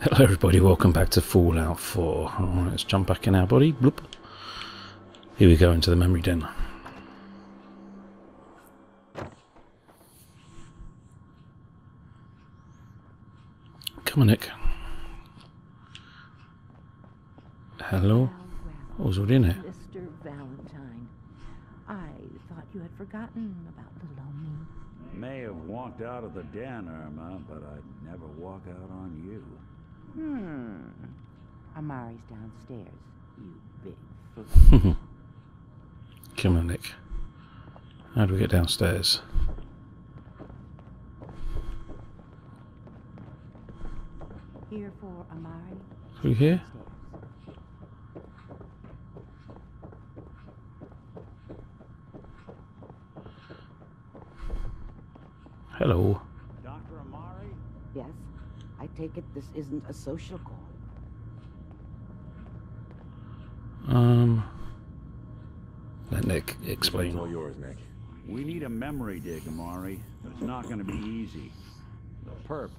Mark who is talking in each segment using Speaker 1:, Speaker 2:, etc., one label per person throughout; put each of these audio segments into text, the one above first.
Speaker 1: Hello everybody, welcome back to Fallout 4. Alright, let's jump back in our body. Bloop. Here we go into the memory den. Come on, Nick. Hello? What was all in it?
Speaker 2: Mr. Valentine, I thought you had forgotten about the old me.
Speaker 3: May have walked out of the den, Irma, but I'd never walk out on you.
Speaker 2: Hmm. Amari's downstairs, you big fool.
Speaker 1: Come on, Nick. How do we get downstairs?
Speaker 2: Here for Amari.
Speaker 1: Through here? Hello.
Speaker 3: Dr. Amari?
Speaker 4: Yes, I take it this isn't a social call.
Speaker 1: Um. Let Nick
Speaker 5: It's all yours, Nick.
Speaker 3: We need a memory dig, Amari, but it's not going to be easy. The perp,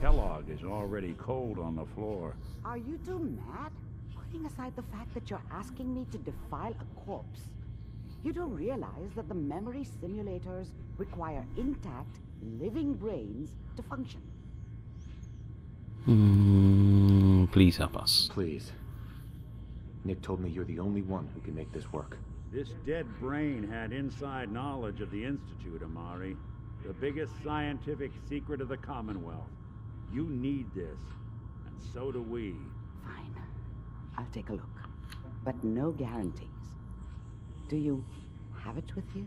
Speaker 3: Kellogg, is already cold on the floor.
Speaker 4: Are you two mad? Putting aside the fact that you're asking me to defile a corpse, you don't realize that the memory simulators require intact, living brains to function.
Speaker 1: Hmm. please help us.
Speaker 5: Please. Nick told me you're the only one who can make this work.
Speaker 3: This dead brain had inside knowledge of the Institute, Amari. The biggest scientific secret of the Commonwealth. You need this, and so do we.
Speaker 4: Fine, I'll take a look. But no guarantees. Do you have it with you?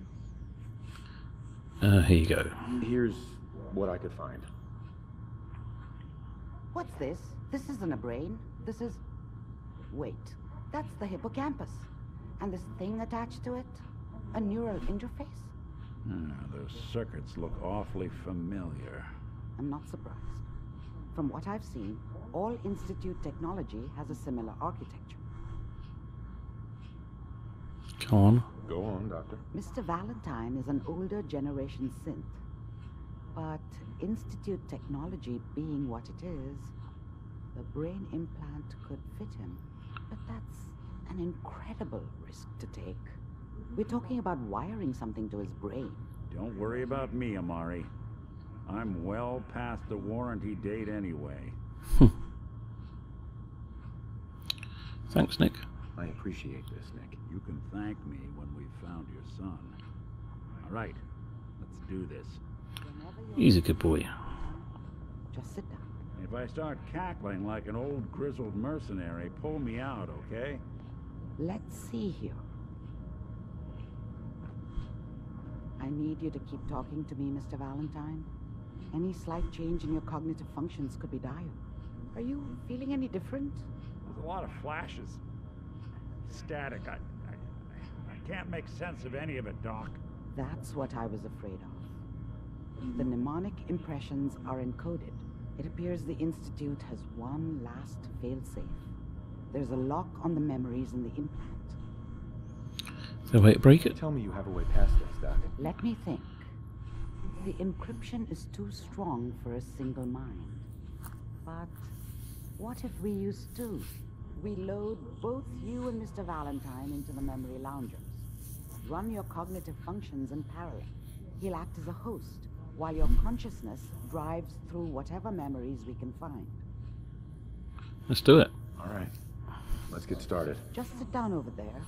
Speaker 1: Uh, here you go.
Speaker 5: Here's what I could find.
Speaker 4: What's this? This isn't a brain. This is. Wait, that's the hippocampus. And this thing attached to it? A neural interface?
Speaker 3: Ah, those circuits look awfully familiar.
Speaker 4: I'm not surprised. From what I've seen, all Institute technology has a similar architecture.
Speaker 1: Go on.
Speaker 5: Go on, Doctor.
Speaker 4: Mr. Valentine is an older generation synth. But Institute technology being what it is, the brain implant could fit him. But that's an incredible risk to take. We're talking about wiring something to his brain.
Speaker 3: Don't worry about me, Amari. I'm well past the warranty date anyway. Hmm.
Speaker 1: Thanks, Nick.
Speaker 5: I appreciate this, Nick.
Speaker 3: You can thank me when we've found your son. All right, let's do this.
Speaker 4: Whenever you're
Speaker 1: He's a good boy.
Speaker 4: just sit down.
Speaker 3: If I start cackling like an old grizzled mercenary, pull me out, okay?
Speaker 4: Let's see here. I need you to keep talking to me, Mr. Valentine. Any slight change in your cognitive functions could be dire. Are you feeling any different?
Speaker 3: There's a lot of flashes. Static. I, I, I can't make sense of any of it, Doc.
Speaker 4: That's what I was afraid of. The mnemonic impressions are encoded. It appears the Institute has one last failsafe. There's a lock on the memories in the implant.
Speaker 1: Is there way to break it?
Speaker 5: Tell me you have a way past this, Doc.
Speaker 4: Let me think. The encryption is too strong for a single mind. But what if we use two? We load both you and Mr. Valentine into the memory loungers. Run your cognitive functions in parallel. He'll act as a host, while your consciousness drives through whatever memories we can find.
Speaker 1: Let's do it.
Speaker 5: All right. Let's get started.
Speaker 4: Just sit down over there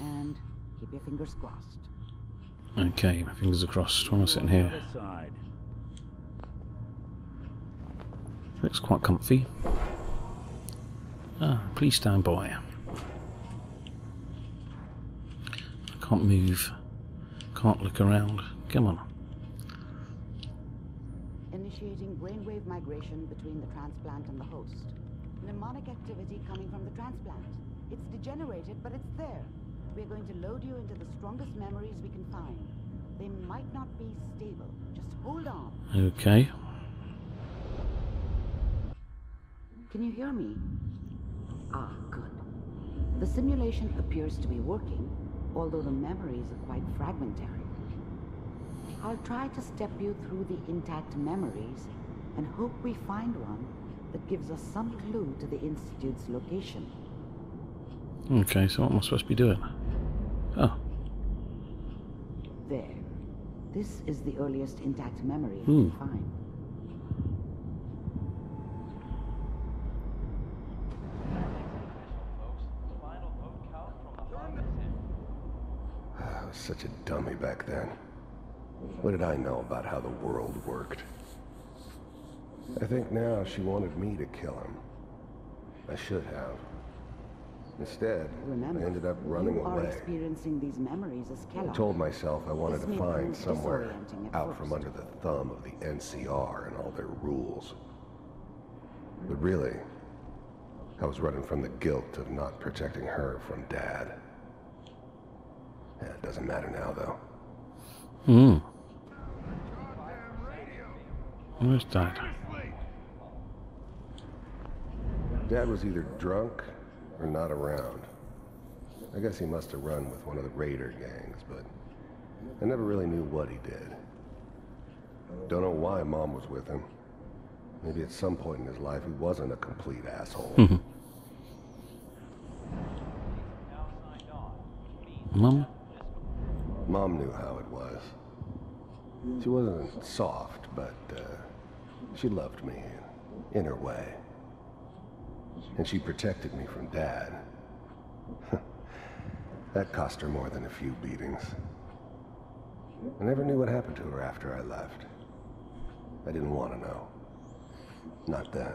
Speaker 4: and keep your fingers crossed.
Speaker 1: Okay, my fingers are crossed. Why am I sitting here?
Speaker 3: Other side.
Speaker 1: Looks quite comfy. Ah, please stand by. I can't move. Can't look around. Come on.
Speaker 4: Initiating brainwave migration between the transplant and the host. Mnemonic activity coming from the transplant. It's degenerated, but it's there. We're going to load you into the strongest memories we can find. They might not be stable. Just hold on.
Speaker 1: Okay.
Speaker 4: Can you hear me? Ah, good. The simulation appears to be working, although the memories are quite fragmentary. I'll try to step you through the intact memories and hope we find one that gives us some clue to the Institute's location.
Speaker 1: Okay, so what am I supposed to be doing? Oh,
Speaker 4: There. This is the earliest intact memory we
Speaker 1: Hmm.
Speaker 4: can find.
Speaker 6: I was such a dummy back then. What did I know about how the world worked? I think now she wanted me to kill him. I should have. Instead,
Speaker 4: Remember,
Speaker 6: I ended up running
Speaker 4: you are
Speaker 6: away.
Speaker 4: experiencing these memories as
Speaker 6: I told myself I wanted
Speaker 4: This
Speaker 6: to find somewhere
Speaker 4: disorienting at
Speaker 6: out from under the thumb of the NCR and all their rules. But really, I was running from the guilt of not protecting her from Dad. Yeah, it doesn't matter now, though.
Speaker 1: hmm. Where's Dad?
Speaker 6: Dad was either drunk or not around. I guess he must have run with one of the raider gangs, but I never really knew what he did. Don't know why Mom was with him. Maybe at some point in his life he wasn't a complete asshole.
Speaker 1: Mum?
Speaker 6: Mom knew how it was. She wasn't soft, but uh, she loved me in, her way. And she protected me from Dad. that cost her more than a few beatings. I never knew what happened to her after I left. I didn't want to know. Not then.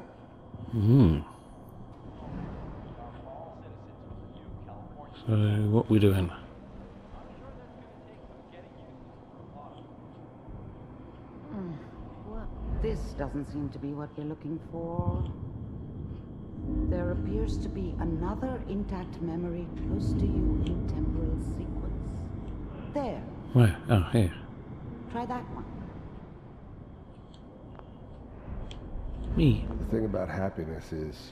Speaker 1: Hmm. So, what we doing?
Speaker 4: Well, this doesn't seem to be what we're looking for. There appears to be another intact memory close to you in temporal sequence. There,
Speaker 1: Where? Oh, here.
Speaker 4: try that one.
Speaker 1: Me.
Speaker 6: The thing about happiness is, is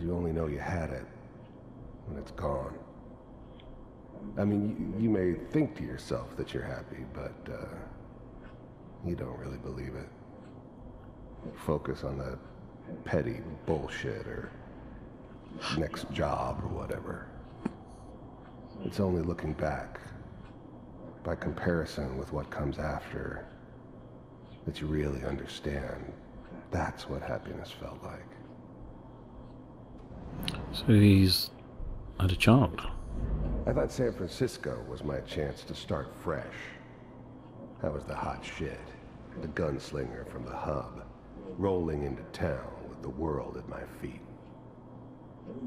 Speaker 6: you only know you had it when it's gone. I mean, you, you may think to yourself that you're happy, but uh, you don't really believe it. Focus on that petty bullshit or next job or whatever. It's only looking back, by comparison with what comes after, that you really understand that's what happiness felt like.
Speaker 1: So he's had a child.
Speaker 6: I thought San Francisco was my chance to start fresh. I was the hot shit, the gunslinger from the hub, rolling into town with the world at my feet.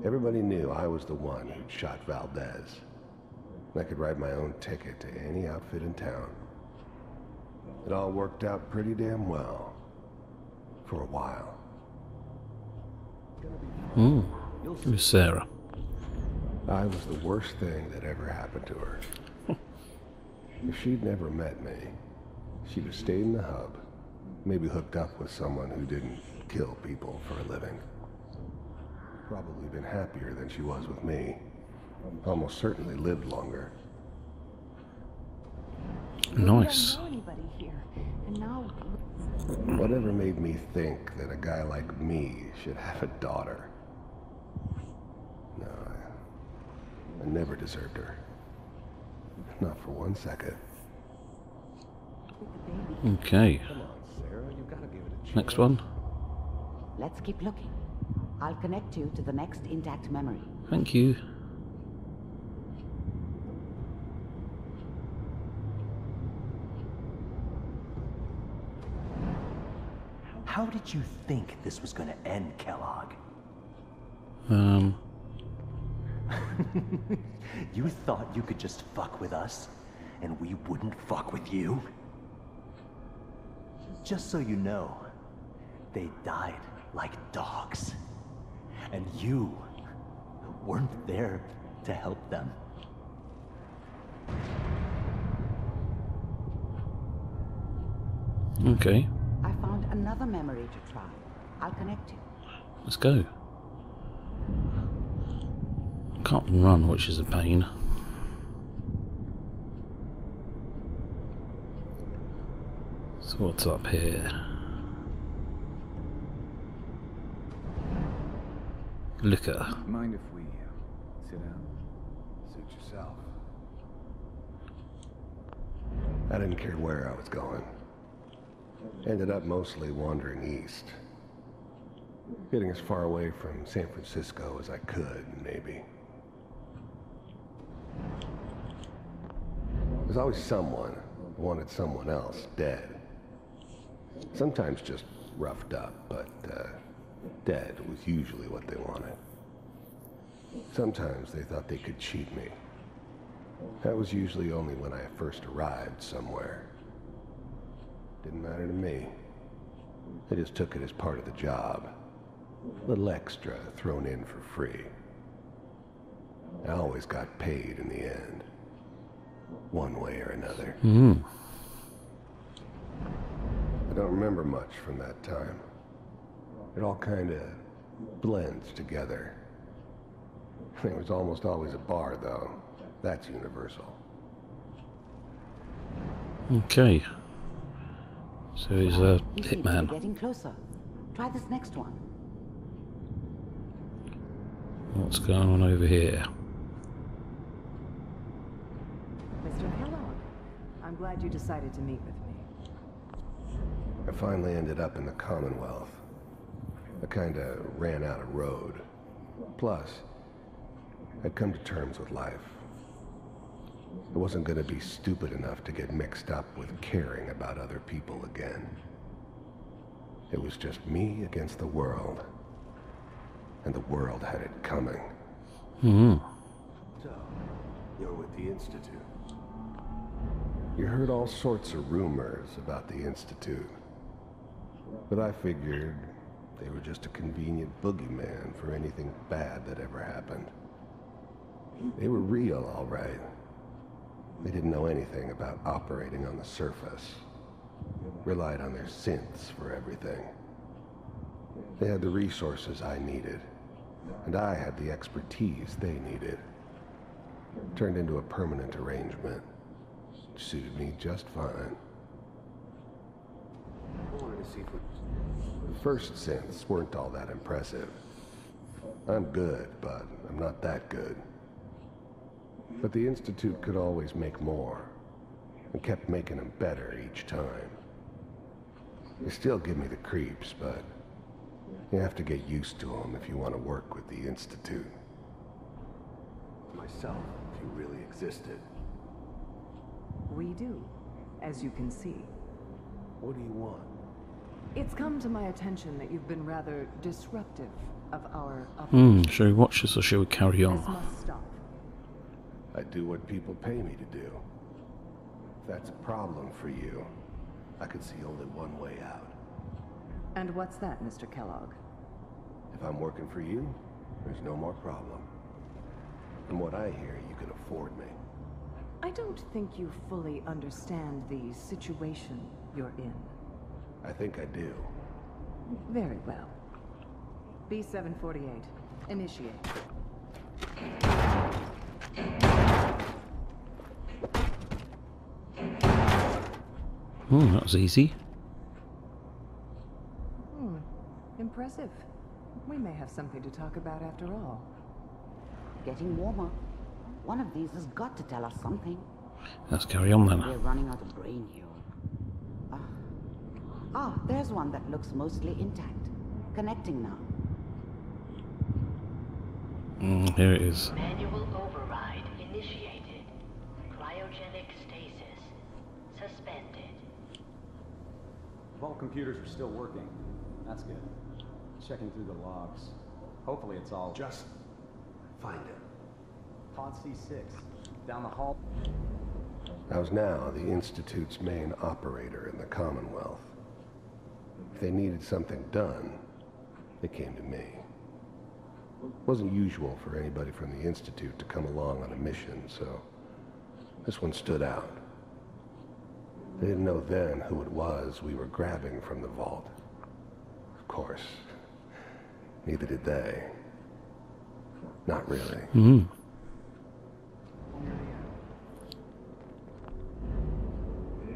Speaker 6: Everybody knew I was the one who'd shot Valdez. I could write my own ticket to any outfit in town. It all worked out pretty damn well. For a while.
Speaker 1: Hmm. Who's Sarah?
Speaker 6: I was the worst thing that ever happened to her. if she'd never met me, she'd have stayed in the hub, maybe hooked up with someone who didn't kill people for a living. Probably been happier than she was with me. Almost certainly lived longer.
Speaker 1: Nice.
Speaker 2: We don't know anybody here, and now
Speaker 6: Whatever made me think that a guy like me should have a daughter? No, I, I never deserved her. Not for one second.
Speaker 1: Okay.
Speaker 6: Come on, Sarah, you gotta give it a chance.
Speaker 1: Next one.
Speaker 4: Let's keep looking. I'll connect you to the next intact memory.
Speaker 1: Thank you.
Speaker 7: How did you think this was gonna end, Kellogg?
Speaker 1: Um.
Speaker 7: You thought you could just fuck with us, and we wouldn't fuck with you? Just so you know, they died like dogs. And you weren't there to help them.
Speaker 1: Okay.
Speaker 4: I found another memory to try. I'll connect you.
Speaker 1: Let's go. Can't run, which is a pain. So what's up here? Liquor.
Speaker 5: Mind if we uh, sit down?
Speaker 6: Suit yourself. I didn't care where I was going. Ended up mostly wandering east. Getting as far away from San Francisco as I could, maybe. There's always someone who wanted someone else dead. Sometimes just roughed up, but uh, dead was usually what they wanted. Sometimes they thought they could cheat me. That was usually only when I first arrived somewhere. Didn't matter to me. I just took it as part of the job. A little extra thrown in for free. I always got paid in the end. One way or another.
Speaker 1: Hmm.
Speaker 6: I don't remember much from that time. It all kind of blends together. There was almost always a bar, though. That's universal.
Speaker 1: Okay. So he's a
Speaker 4: You seem to be
Speaker 1: hitman.
Speaker 4: getting closer. Try this next one.
Speaker 1: What's going on over here?
Speaker 8: Mr. Kellogg, I'm glad you decided to meet with me.
Speaker 6: I finally ended up in the Commonwealth. I kinda ran out of road. Plus, I'd come to terms with life. I wasn't gonna be stupid enough to get mixed up with caring about other people again. It was just me against the world. And the world had it coming.
Speaker 1: Mm hmm.
Speaker 6: So, you're with the Institute. You heard all sorts of rumors about the Institute. But I figured they were just a convenient boogeyman for anything bad that ever happened. They were real, all right. They didn't know anything about operating on the surface. Relied on their synths for everything. They had the resources I needed, and I had the expertise they needed. Turned into a permanent arrangement. Suited me just fine. The first synths weren't all that impressive. I'm good, but I'm not that good. But the Institute could always make more, and kept making them better each time. They still give me the creeps, but you have to get used to them if you want to work with the Institute. Myself, if you really existed.
Speaker 8: We do, as you can see.
Speaker 6: What do you want?
Speaker 8: It's come to my attention that you've been rather disruptive of our
Speaker 1: Hmm.
Speaker 8: operations.
Speaker 1: Shall we watch this or shall we carry
Speaker 8: This
Speaker 1: on?
Speaker 8: must stop.
Speaker 6: I do what people pay me to do. If that's a problem for you, I could see only one way out.
Speaker 8: And what's that, Mr. Kellogg?
Speaker 6: If I'm working for you, there's no more problem. From what I hear, you can afford me.
Speaker 8: I don't think you fully understand the situation you're in.
Speaker 6: I think I do.
Speaker 8: Very well. B-748, initiate.
Speaker 1: Oh, that was easy.
Speaker 8: Hmm, impressive. We may have something to talk about after all.
Speaker 4: Getting warmer. One of these has got to tell us something.
Speaker 1: Let's carry on then.
Speaker 4: We're
Speaker 1: then.
Speaker 4: running out of brain here. Ah, there's one that looks mostly intact. Connecting now.
Speaker 1: Mm, here it is.
Speaker 9: Manual override initiated. Cryogenic stasis suspended.
Speaker 10: Vault computers are still working. That's good. Checking through the logs. Hopefully it's all...
Speaker 6: Just find it.
Speaker 10: Pod C6. Down the hall.
Speaker 6: I was now the Institute's main operator in the Commonwealth. If they needed something done, they came to me. It wasn't usual for anybody from the Institute to come along on a mission, so this one stood out. They didn't know then who it was we were grabbing from the vault. Of course, neither did they. Not really.
Speaker 1: Hmm.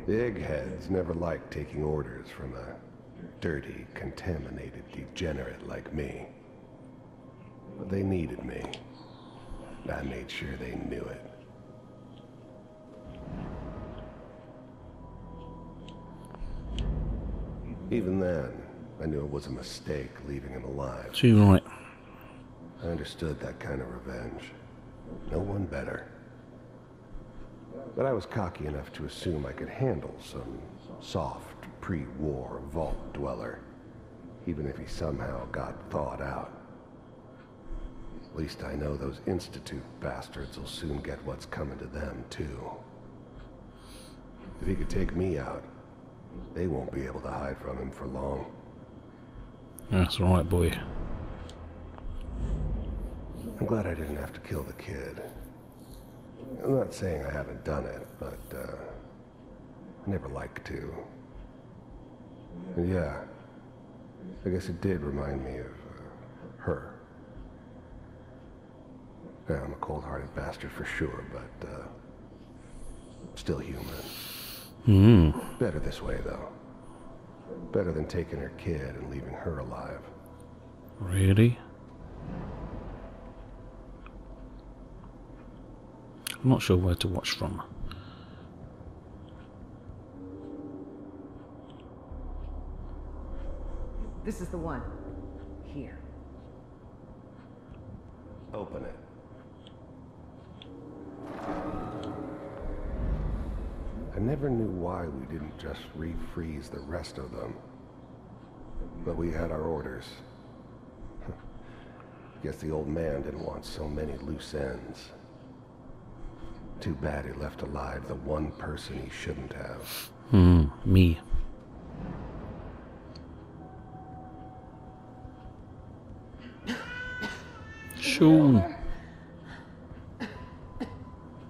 Speaker 6: The eggheads never liked taking orders from a dirty, contaminated degenerate like me. But they needed me. And I made sure they knew it. Even then, I knew it was a mistake leaving him alive.
Speaker 1: Too right.
Speaker 6: I understood that kind of revenge. No one better. But I was cocky enough to assume I could handle some soft, pre-war vault dweller, even if he somehow got thawed out. At least I know those Institute bastards will soon get what's coming to them, too. If he could take me out, they won't be able to hide from him for long.
Speaker 1: That's right, boy.
Speaker 6: I'm glad I didn't have to kill the kid. I'm not saying I haven't done it, but uh, I never like to. And yeah, I guess it did remind me of uh, her. Yeah, I'm a cold-hearted bastard for sure, but uh, still human.
Speaker 1: Hmm.
Speaker 6: Better this way, though. Better than taking her kid and leaving her alive.
Speaker 1: Really? I'm not sure where to watch from.
Speaker 8: This is the one. Here.
Speaker 6: Open it. I never knew why we didn't just refreeze the rest of them. But we had our orders. Guess the old man didn't want so many loose ends. Too bad he left alive the one person he shouldn't have.
Speaker 1: Hmm. Me. Sean.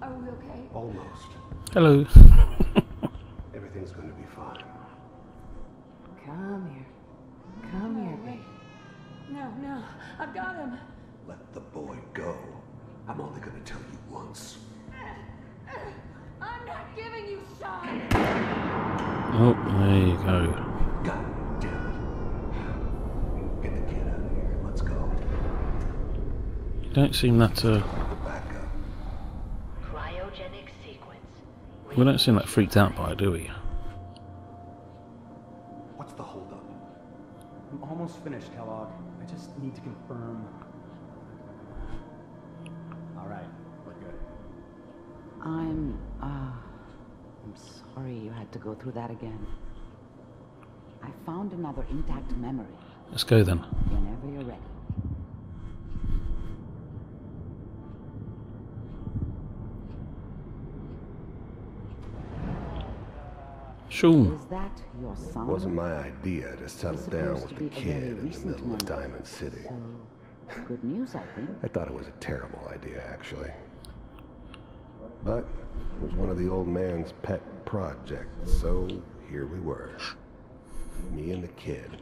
Speaker 11: Are we okay?
Speaker 6: Almost.
Speaker 1: Hello.
Speaker 6: Everything's going to be fine.
Speaker 8: Come here. Come here, baby.
Speaker 11: No, no. I've got him.
Speaker 6: Let the boy go. I'm only going to tell you once.
Speaker 11: I'm not giving you Sean.
Speaker 1: Oh, there you go.
Speaker 6: God damn it. Get the kid out of here. Let's go.
Speaker 1: You don't seem that, uh,
Speaker 9: Cryogenic sequence.
Speaker 1: we don't seem that freaked out by it, do we?
Speaker 10: What's the holdup? I'm almost finished, Kellogg. I just need to confirm. All right, we're good.
Speaker 4: I'm, uh, I'm sorry you had to go through that again. I found another intact memory.
Speaker 1: Let's go then.
Speaker 4: Whenever you're ready.
Speaker 1: Sean.
Speaker 4: Is that your son?
Speaker 6: It wasn't my idea to settle down with the kid
Speaker 4: very
Speaker 6: in the
Speaker 4: recent
Speaker 6: middle of. Diamond City.
Speaker 4: So, good news, I think.
Speaker 6: I thought it was a terrible idea, actually. But it was one of the old man's pet projects, so here we were. Me and the kid.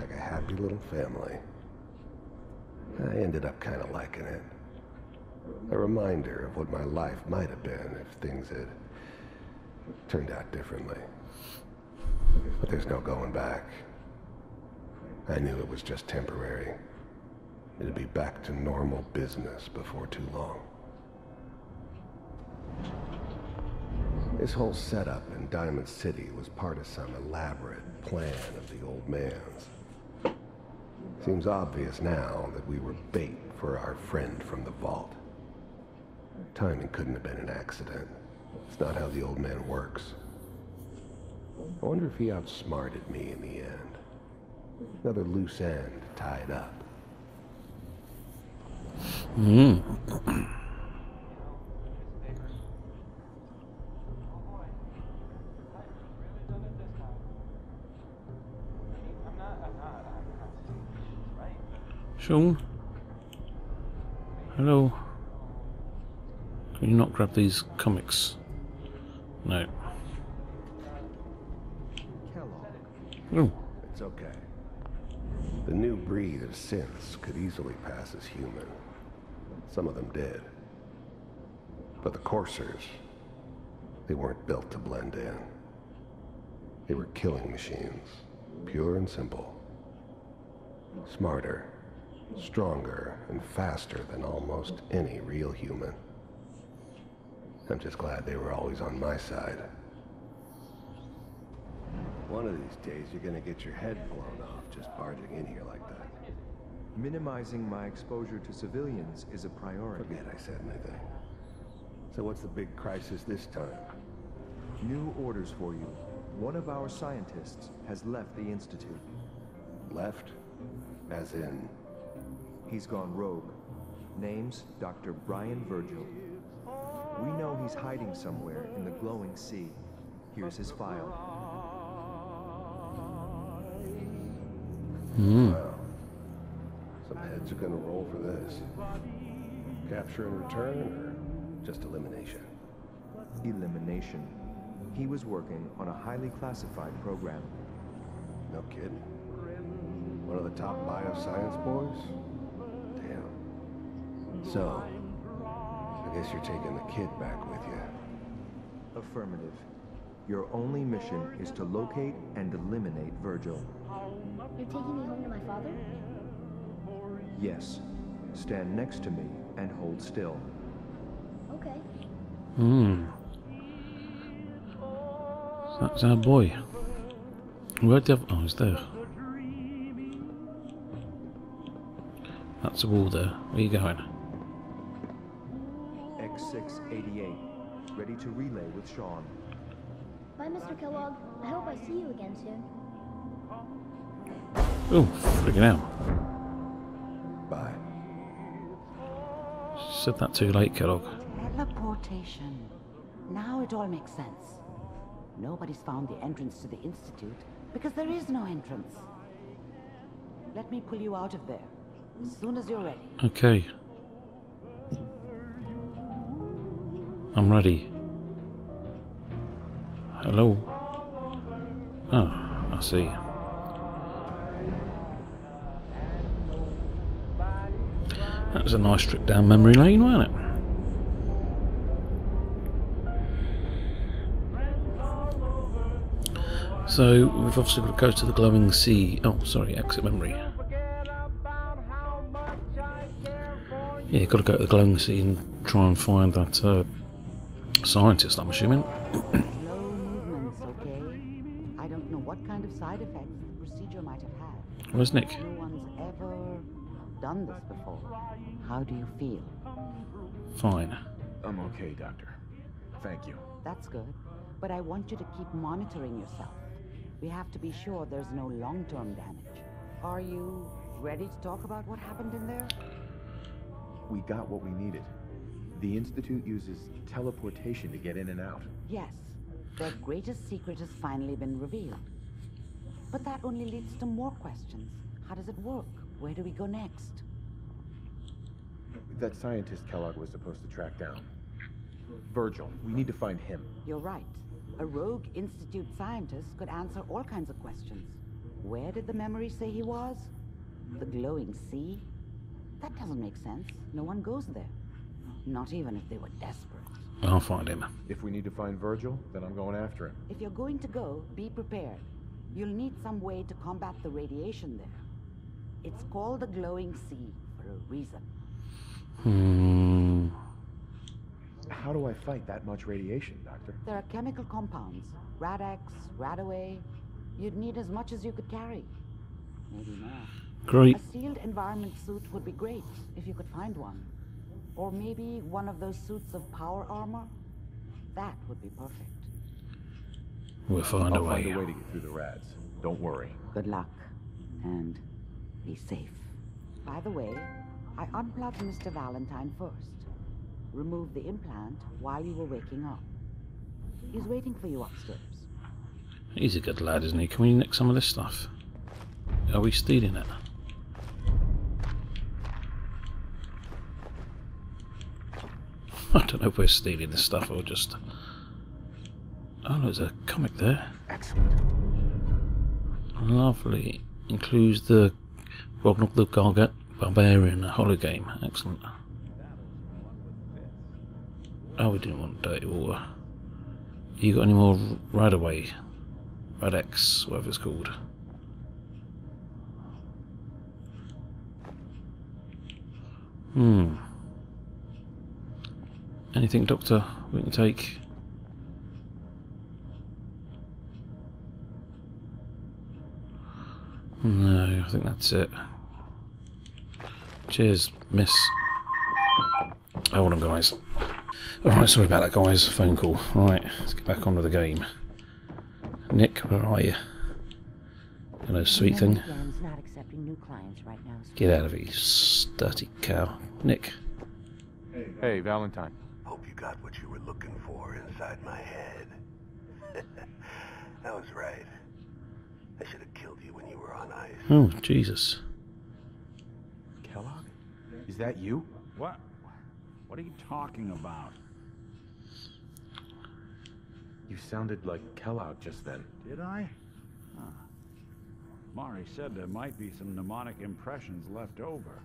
Speaker 6: Like a happy little family. I ended up kind of liking it. A reminder of what my life might have been if things had turned out differently. But there's no going back. I knew it was just temporary. It'd be back to normal business before too long. This whole setup in Diamond City was part of some elaborate plan of the old man's. Seems obvious now that we were bait for our friend from the vault. Timing couldn't have been an accident. It's not how the old man works. I wonder if he outsmarted me in the end. Another loose end tied up.
Speaker 1: Hmm. Sean? Hello? Can you not grab these comics? No. Oh,
Speaker 6: It's okay. The new breed of synths could easily pass as human. Some of them did. But the coursers, they weren't built to blend in. They were killing machines, pure and simple. Smarter, Stronger and faster than almost any real human. I'm just glad they were always on my side. One of these days, you're gonna get your head blown off just barging in here like that.
Speaker 12: Minimizing my exposure to civilians is a priority.
Speaker 6: Forget I said anything. So what's the big crisis this time?
Speaker 12: New orders for you. One of our scientists has left the Institute.
Speaker 6: Left? As in?
Speaker 12: He's gone rogue. Name's Dr. Brian Virgil. We know he's hiding somewhere in the glowing sea. Here's his file.
Speaker 1: Hmm.
Speaker 6: Wow. Some heads are gonna roll for this. Capture and return, or just elimination?
Speaker 12: Elimination. He was working on a highly classified program.
Speaker 6: No kidding. One of the top bioscience boys? Damn. So, I guess you're taking the kid back with you.
Speaker 12: Affirmative. Your only mission is to locate and eliminate Virgil.
Speaker 13: You're taking me home to my father?
Speaker 12: Yes. Stand next to me and hold still.
Speaker 13: Okay.
Speaker 1: Hmm. That's our boy. Where'd the other... Oh, he's there. That's the wall there. Where are you going?
Speaker 12: X688. Ready to relay with Sean.
Speaker 13: Bye, Mr. Kellogg. I hope I see you again soon.
Speaker 1: Oh, freaking out.
Speaker 6: Bye.
Speaker 1: Said that too late, Kellogg.
Speaker 4: Teleportation. Now it all makes sense. Nobody's found the entrance to the Institute because there is no entrance. Let me pull you out of there as soon as you're ready.
Speaker 1: Okay. I'm ready. Hello? Oh, I see. That was a nice trip down memory lane, wasn't it? So, we've obviously got to go to the glowing sea. Oh, sorry, exit memory. Yeah, got to go to the glowing sea and try and find that uh, scientist, I'm assuming.
Speaker 4: Slow movements, okay? I don't know what kind of side effects the procedure might have had.
Speaker 1: Where's Nick?
Speaker 4: No one's ever done this before. How do you feel?
Speaker 1: Fine.
Speaker 5: I'm okay, Doctor. Thank you.
Speaker 4: That's good. But I want you to keep monitoring yourself. We have to be sure there's no long-term damage. Are you ready to talk about what happened in there?
Speaker 5: We got what we needed. The Institute uses teleportation to get in and out.
Speaker 4: Yes. Their greatest secret has finally been revealed. But that only leads to more questions. How does it work? Where do we go next?
Speaker 5: That scientist Kellogg was supposed to track down. Virgil. We need to find him.
Speaker 4: You're right. A rogue Institute scientist could answer all kinds of questions. Where did the memory say he was? The glowing sea? That doesn't make sense. No one goes there. Not even if they were desperate.
Speaker 1: I'll find him.
Speaker 5: If we need to find Virgil, then I'm going after him.
Speaker 4: If you're going to go, be prepared. You'll need some way to combat the radiation there. It's called the glowing sea for a reason.
Speaker 1: Hmm.
Speaker 5: How do I fight that much radiation, Doctor?
Speaker 4: There are chemical compounds. Rad-X, Radaway. You'd need as much as you could carry. Maybe more.
Speaker 1: Great.
Speaker 4: A sealed environment suit would be great, if you could find one. Or maybe one of those suits of power armor? That would be perfect.
Speaker 1: We'll find
Speaker 5: I'll
Speaker 1: a way.
Speaker 5: find a way to get through the rads. Don't worry.
Speaker 4: Good luck. And be safe. By the way, I unplugged Mr. Valentine first. Removed the implant while you were waking up. He's waiting for you upstairs.
Speaker 1: He's a good lad, isn't he? Can we nick some of this stuff? Are we stealing it? I don't know if we're stealing this stuff or just... Oh, there's a comic there.
Speaker 5: Excellent.
Speaker 1: Lovely. Includes the Rognok the Gargat Barbarian hologame. Excellent. Oh, we didn't want dirty water. You got any more Radaway? Rad-X, whatever it's called. Hmm. Anything, Doctor, we can take? No, I think that's it. Cheers, miss. Hold on, guys. Alright, sorry about that, guys. Phone call. Right, let's get back on onto the game. Nick, where are you? Hello, sweet thing. Get out of here, you dirty cow. Nick.
Speaker 14: Hey, Valentine.
Speaker 15: Hope you got what you were looking for inside my head. that was right. I should have killed you when you were on ice.
Speaker 1: Oh, Jesus.
Speaker 14: Kellogg? Is that you?
Speaker 3: What? What are you talking about?
Speaker 14: You sounded like Kellogg just then.
Speaker 3: Did I? Huh. Mari said there might be some mnemonic impressions left over.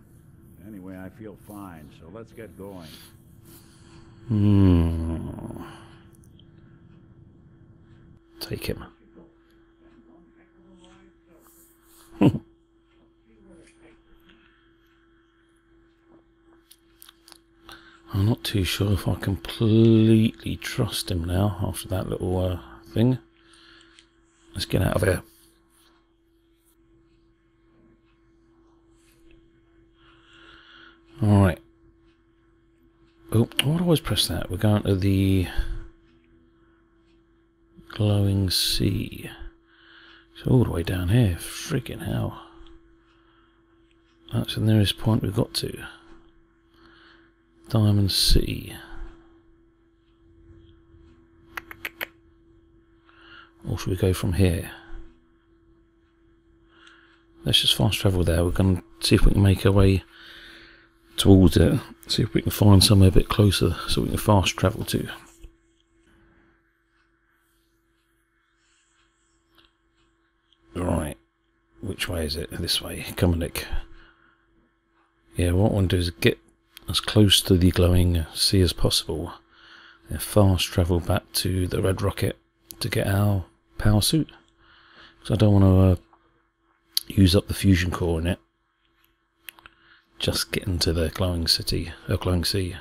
Speaker 3: Anyway, I feel fine, so let's get going.
Speaker 1: Hmm. Take him. I'm not too sure if I completely trust him now after that little uh, thing. Let's get out of here. Alright. Oh, I always press that? We're going to the glowing sea. It's all the way down here. Freaking hell. That's the nearest point we've got to. Diamond Sea. Or should we go from here? Let's just fast travel there. We're going to see if we can make our way towards it. See if we can find somewhere a bit closer so we can fast travel to. Right. Which way is it? This way. Come on, Nick. Yeah, what I want to do is get as close to the glowing sea as possible. And fast travel back to the red rocket to get our power suit. Because I don't want to uh, use up the fusion core in it. Just get into the glowing city, or glowing sea.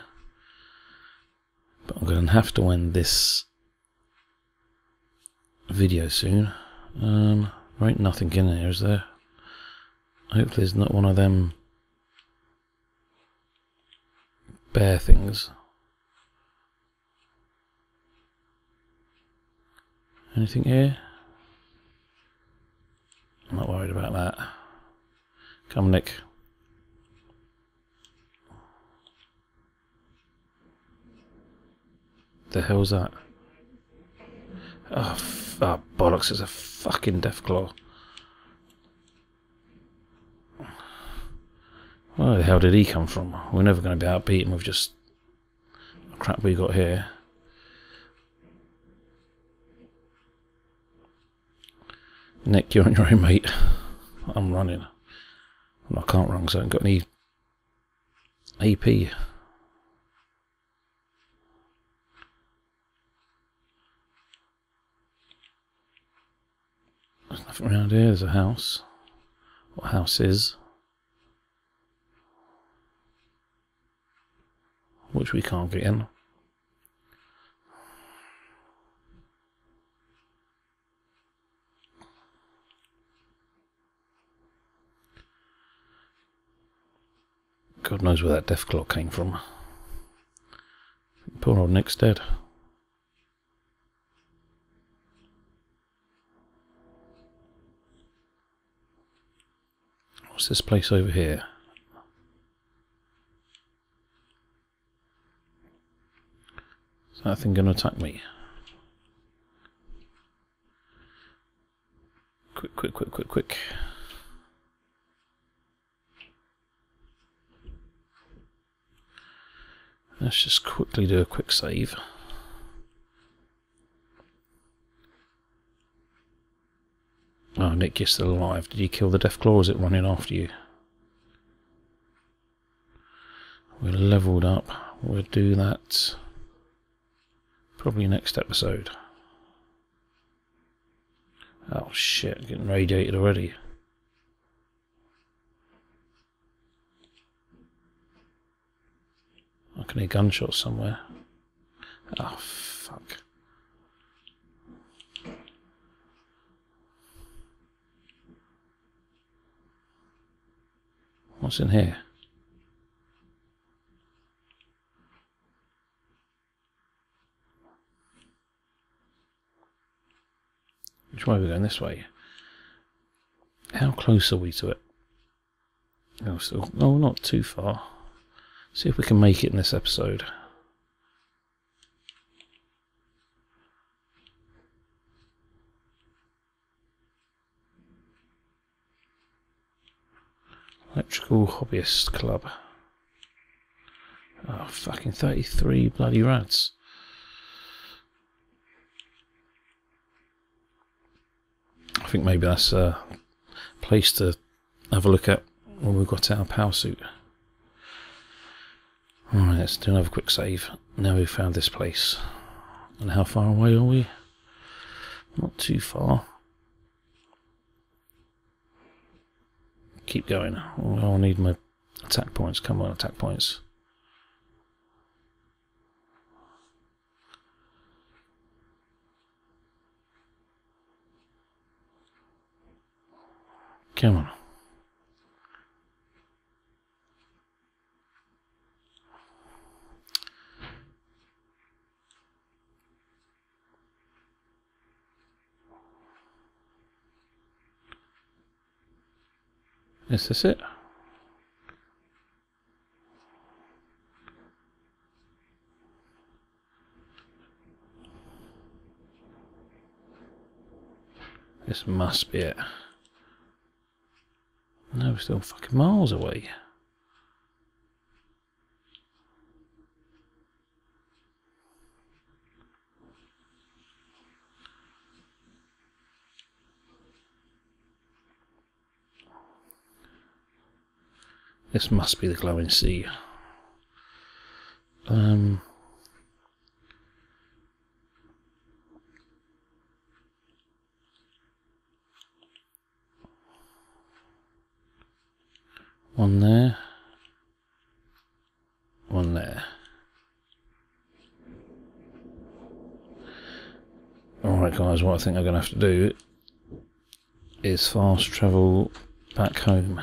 Speaker 1: But I'm going to have to end this video soon. Um, ain't nothing in here, is there? I hope there's not one of them bear things. Anything here? I'm not worried about that. Come, Nick. The hell's that? Oh, f oh bollocks, it's a fucking Deathclaw. Where the hell did he come from? We're never going to be outbeat him with just the crap we got here. Nick, you're on your own, mate. I'm running. I can't run because I haven't got any AP. There's nothing around here. There's a house. What house is? Which we can't get in. God knows where that Deathclaw came from. Poor old Nick's dead. What's this place over here? Is that thing going to attack me? Quick, quick, quick, quick, quick. Let's just quickly do a quick save. Oh, Nick, you're still alive. Did you kill the Deathclaw is it running after you? We're leveled up. We'll do that probably next episode. Oh shit, getting radiated already. I can hear gunshots somewhere. Oh, fuck. What's in here? Which way are we going? This way. How close are we to it? Oh, still, oh, not too far. See if we can make it in this episode. Electrical Hobbyist Club. Oh, fucking 33 bloody rats. I think maybe that's a place to have a look at when we've got our power suit. Alright, let's do another quick save. Now we've found this place. And how far away are we? Not too far. Keep going. Oh, I'll need my attack points. Come on, attack points. Come on. Is this it? This must be it. No, we're still fucking miles away. This must be the glowing sea. Um. One there. One there. Alright guys, what I think I'm going to have to do is fast travel back home.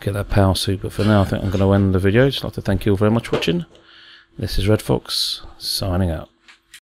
Speaker 1: Get that power suit, but for now I think I'm going to end the video. Just like to thank you all very much for watching. This is Red Fox, signing out.